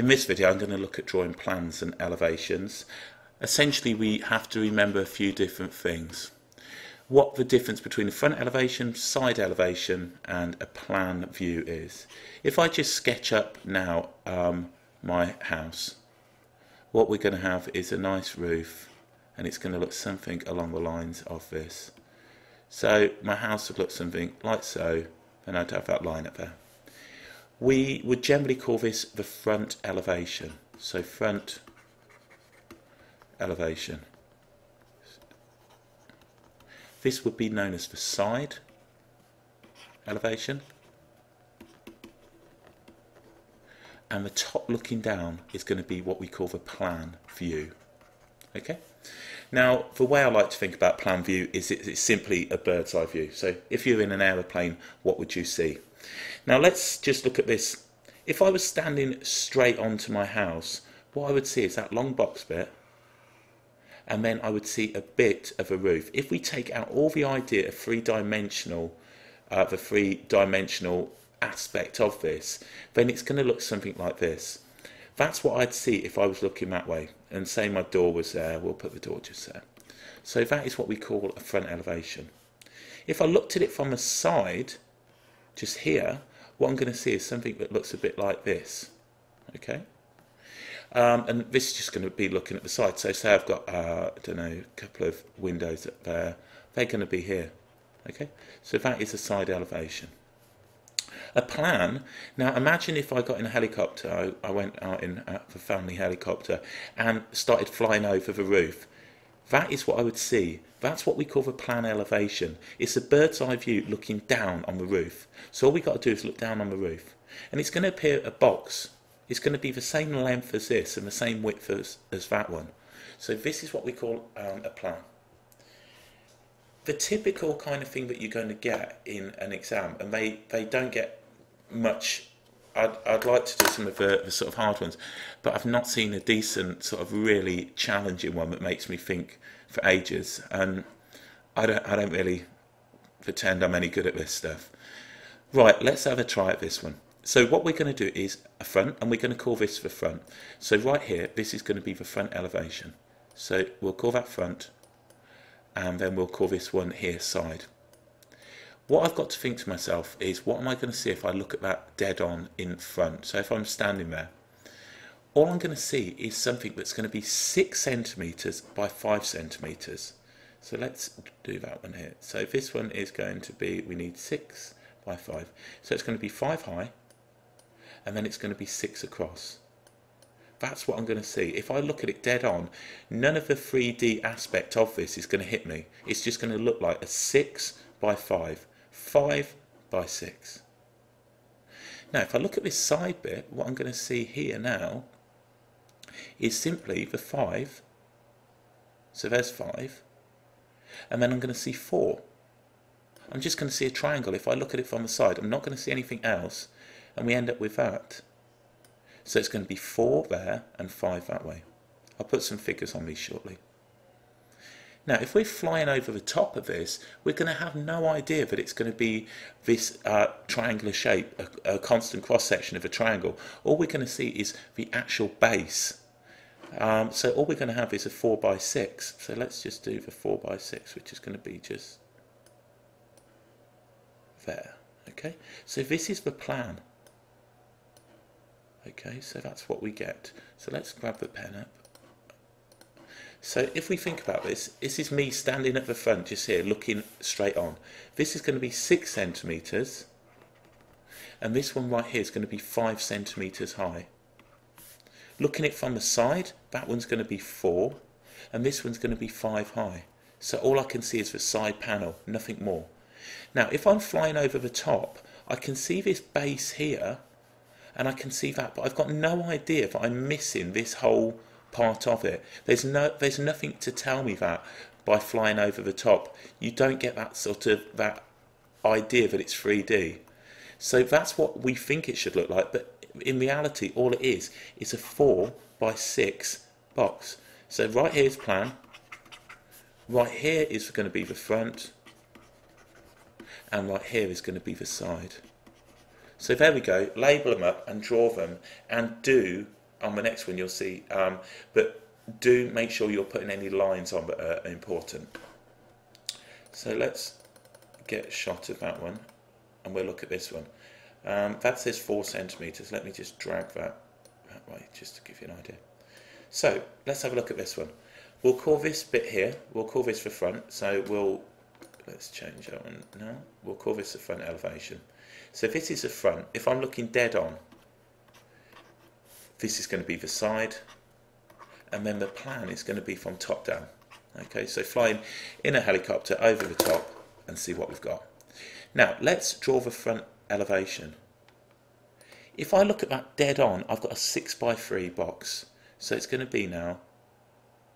In this video I'm going to look at drawing plans and elevations. Essentially we have to remember a few different things. What the difference between a front elevation, side elevation and a plan view is. If I just sketch up now um, my house, what we're going to have is a nice roof and it's going to look something along the lines of this. So my house would look something like so and I'd have that line up there. We would generally call this the front elevation. So front elevation. This would be known as the side elevation. And the top looking down is going to be what we call the plan view. Okay. Now, the way I like to think about plan view is it's simply a bird's eye view. So if you're in an aeroplane, what would you see? Now let's just look at this. If I was standing straight onto my house, what I would see is that long box bit, and then I would see a bit of a roof. If we take out all the idea of three-dimensional, uh, the three-dimensional aspect of this, then it's going to look something like this. That's what I'd see if I was looking that way. And say my door was there, we'll put the door just there. So that is what we call a front elevation. If I looked at it from the side, just here, what I'm going to see is something that looks a bit like this. Okay? Um, and this is just going to be looking at the side. So say I've got, uh, I don't know, a couple of windows there. They're going to be here. Okay? So that is a side elevation. A plan, now imagine if I got in a helicopter, I, I went out in uh, the family helicopter and started flying over the roof. That is what I would see. That's what we call the plan elevation. It's a bird's eye view looking down on the roof. So all we got to do is look down on the roof. And it's going to appear a box. It's going to be the same length as this and the same width as, as that one. So this is what we call um, a plan. The typical kind of thing that you're going to get in an exam, and they, they don't get much I'd, I'd like to do some of the, the, sort of hard ones, but I've not seen a decent sort of really challenging one that makes me think for ages. And I don't, I don't really pretend I'm any good at this stuff. Right, let's have a try at this one. So what we're going to do is a front, and we're going to call this the front. So right here, this is going to be the front elevation. So we'll call that front, and then we'll call this one here side what I've got to think to myself is what am I going to see if I look at that dead on in front? So if I'm standing there, all I'm going to see is something that's going to be six centimeters by five centimeters. So let's do that one here. So this one is going to be, we need six by five. So it's going to be five high, and then it's going to be six across. That's what I'm going to see. If I look at it dead on, none of the 3D aspect of this is going to hit me. It's just going to look like a six by five. 5 by 6. Now if I look at this side bit, what I'm going to see here now is simply the 5, so there's 5, and then I'm going to see 4. I'm just going to see a triangle if I look at it from the side. I'm not going to see anything else, and we end up with that. So it's going to be 4 there and 5 that way. I'll put some figures on these shortly. Now, if we're flying over the top of this, we're going to have no idea that it's going to be this uh, triangular shape, a, a constant cross-section of a triangle. All we're going to see is the actual base. Um, so all we're going to have is a 4 by 6. So let's just do the 4 by 6, which is going to be just there. Okay, so this is the plan. Okay, so that's what we get. So let's grab the pen up. So if we think about this, this is me standing at the front just here looking straight on. This is going to be six centimetres and this one right here is going to be five centimetres high. Looking at it from the side, that one's going to be four and this one's going to be five high. So all I can see is the side panel, nothing more. Now if I'm flying over the top, I can see this base here and I can see that, but I've got no idea that I'm missing this whole part of it. There's no there's nothing to tell me that by flying over the top. You don't get that sort of that idea that it's 3D. So that's what we think it should look like, but in reality all it is is a 4 by 6 box. So right here is plan. Right here is going to be the front. And right here is going to be the side. So there we go, label them up and draw them and do on the next one you'll see, um, but do make sure you're putting any lines on that are important. So let's get shot of that one and we'll look at this one. Um, that says four centimetres. Let me just drag that that way just to give you an idea. So let's have a look at this one. We'll call this bit here, we'll call this the front. So we'll, let's change that one now. We'll call this the front elevation. So this is the front, if I'm looking dead on, this is going to be the side, and then the plan is going to be from top down. Okay, so flying in a helicopter over the top and see what we've got. Now, let's draw the front elevation. If I look at that dead on, I've got a 6 by 3 box. So it's going to be now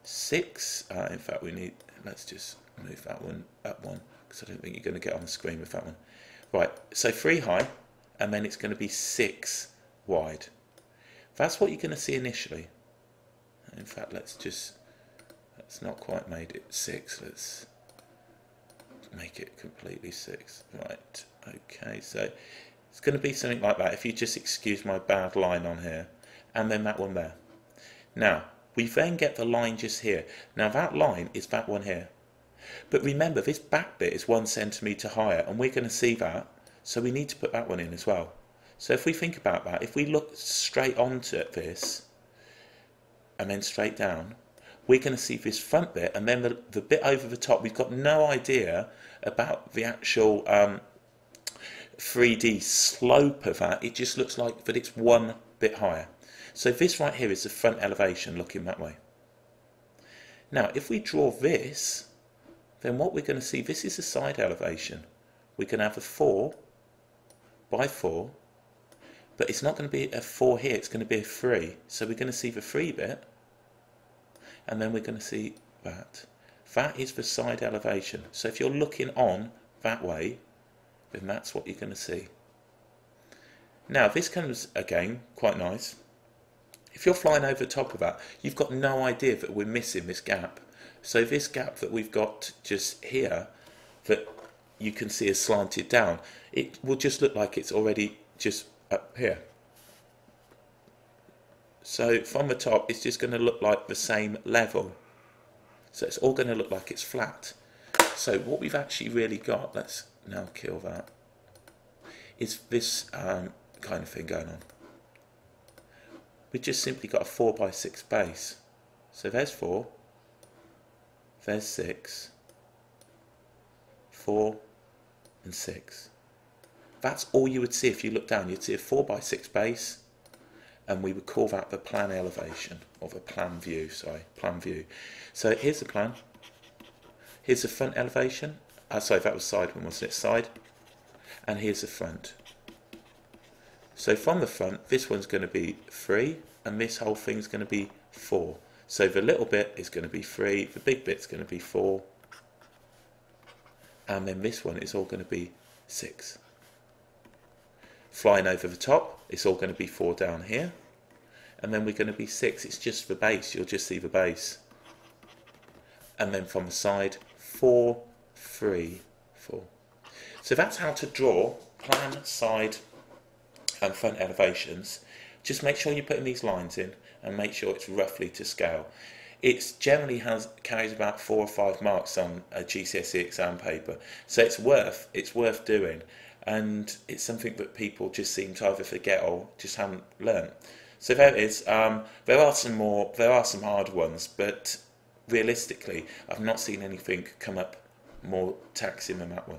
6. Uh, in fact, we need, let's just move that one, that one, because I don't think you're going to get on the screen with that one. Right, so 3 high, and then it's going to be 6 wide. That's what you're going to see initially. In fact, let's just, that's not quite made it 6. Let's make it completely 6. Right, okay, so it's going to be something like that if you just excuse my bad line on here and then that one there. Now, we then get the line just here. Now that line is that one here. But remember, this back bit is one centimetre higher and we're going to see that. So we need to put that one in as well. So if we think about that, if we look straight onto this and then straight down, we're going to see this front bit and then the, the bit over the top, we've got no idea about the actual um, 3D slope of that, it just looks like that it's one bit higher. So this right here is the front elevation looking that way. Now, if we draw this, then what we're going to see, this is the side elevation. We can have a 4 by 4, but it's not going to be a 4 here, it's going to be a 3. So we're going to see the 3 bit, and then we're going to see that. That is the side elevation. So if you're looking on that way, then that's what you're going to see. Now this comes again quite nice. If you're flying over the top of that, you've got no idea that we're missing this gap. So this gap that we've got just here, that you can see is slanted down, it will just look like it's already just up here. So from the top, it's just going to look like the same level. So it's all going to look like it's flat. So what we've actually really got, let's now kill that, is this um, kind of thing going on. We've just simply got a 4 by 6 base. So there's 4, there's 6, 4 and 6. That's all you would see if you look down. You'd see a 4 by 6 base and we would call that the plan elevation or the plan view, sorry, plan view. So here's the plan. Here's the front elevation. Uh, sorry, that was side one, wasn't it? Side. And here's the front. So from the front, this one's going to be 3, and this whole thing's going to be 4. So the little bit is going to be 3, the big bit's going to be 4, and then this one is all going to be 6. Flying over the top, it's all going to be 4 down here, and then we're going to be 6. It's just the base, you'll just see the base. And then from the side, four, three, four. So that's how to draw plan, side, and front elevations, just make sure you're putting these lines in and make sure it's roughly to scale. It generally has carries about four or five marks on a GCSE exam paper, so it's worth it's worth doing, and it's something that people just seem to either forget or just haven't learned. So there it is. Um, there are some more. There are some hard ones, but realistically, I've not seen anything come up more taxing than that one.